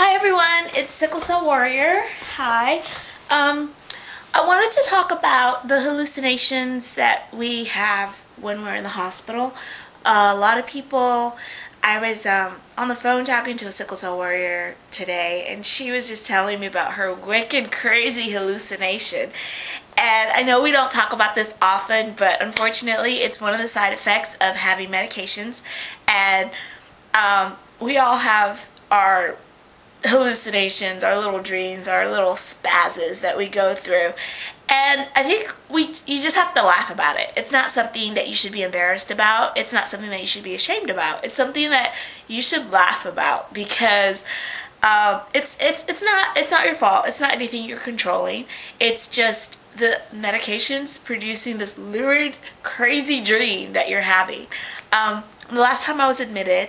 Hi everyone, it's Sickle Cell Warrior. Hi. Um, I wanted to talk about the hallucinations that we have when we're in the hospital. Uh, a lot of people, I was um, on the phone talking to a Sickle Cell Warrior today, and she was just telling me about her wicked crazy hallucination. And I know we don't talk about this often, but unfortunately, it's one of the side effects of having medications. And um, we all have our hallucinations, our little dreams, our little spazzes that we go through. And I think we you just have to laugh about it. It's not something that you should be embarrassed about. It's not something that you should be ashamed about. It's something that you should laugh about because um, it's it's it's not it's not your fault. It's not anything you're controlling. It's just the medications producing this lurid, crazy dream that you're having. Um, the last time I was admitted,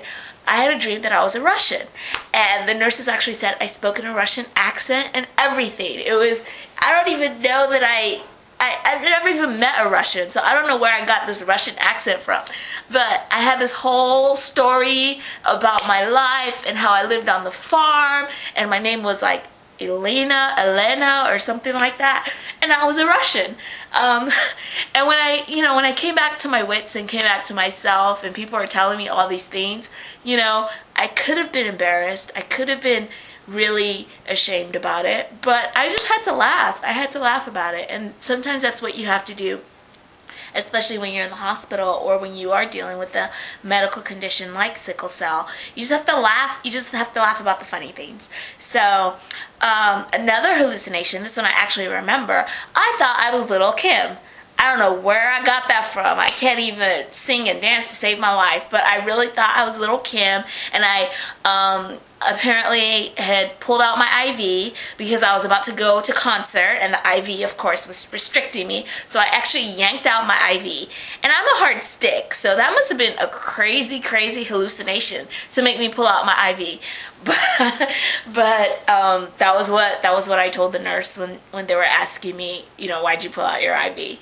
I had a dream that I was a Russian. And the nurses actually said I spoke in a Russian accent and everything. It was, I don't even know that I, I, I've never even met a Russian, so I don't know where I got this Russian accent from. But I had this whole story about my life and how I lived on the farm, and my name was like Elena, Elena, or something like that. And I was a Russian. Um, and when I, you know, when I came back to my wits and came back to myself, and people are telling me all these things, you know, I could have been embarrassed. I could have been really ashamed about it, but I just had to laugh. I had to laugh about it. And sometimes that's what you have to do especially when you're in the hospital or when you are dealing with a medical condition like sickle cell. You just have to laugh. You just have to laugh about the funny things. So um, another hallucination, this one I actually remember, I thought I was Lil' Kim. I don't know where I got that from. I can't even sing and dance to save my life, but I really thought I was Lil' Kim, and I um, apparently had pulled out my IV because I was about to go to concert, and the IV, of course, was restricting me. So I actually yanked out my IV, and I'm a hard stick, so that must have been a crazy, crazy hallucination to make me pull out my IV. But, um, that was what that was what I told the nurse when when they were asking me, you know, why'd you pull out your IV?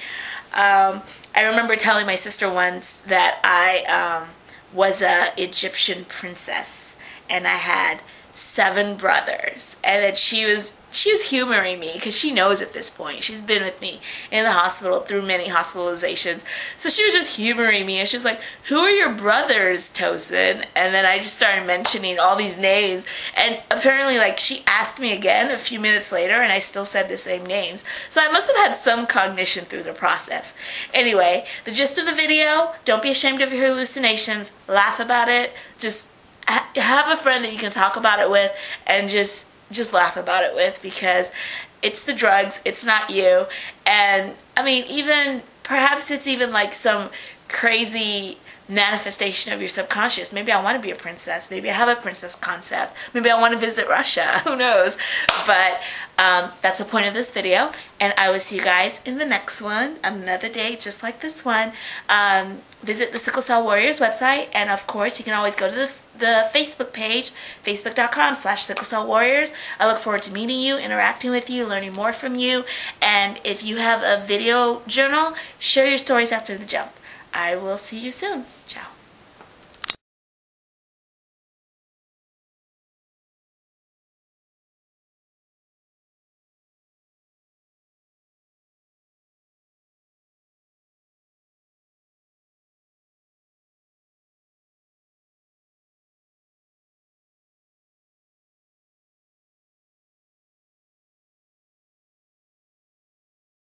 Um, I remember telling my sister once that I um, was a Egyptian princess and I had seven brothers. And that she was she was humoring me because she knows at this point. She's been with me in the hospital through many hospitalizations. So she was just humoring me and she was like who are your brothers tosin? And then i just started mentioning all these names. And apparently like she asked me again a few minutes later and i still said the same names. So i must have had some cognition through the process. Anyway the gist of the video don't be ashamed of your hallucinations. Laugh about it. Just have a friend that you can talk about it with and just just laugh about it with because it's the drugs, it's not you. And I mean, even perhaps it's even like some crazy manifestation of your subconscious. Maybe I want to be a princess. Maybe I have a princess concept. Maybe I want to visit Russia. Who knows? But um, that's the point of this video. And I will see you guys in the next one. Another day just like this one. Um, visit the Sickle Cell Warriors website. And of course, you can always go to the, the Facebook page, facebook.com slash Sickle Cell Warriors. I look forward to meeting you, interacting with you, learning more from you. And if you have a video journal, share your stories after the jump. I will see you soon. Ciao.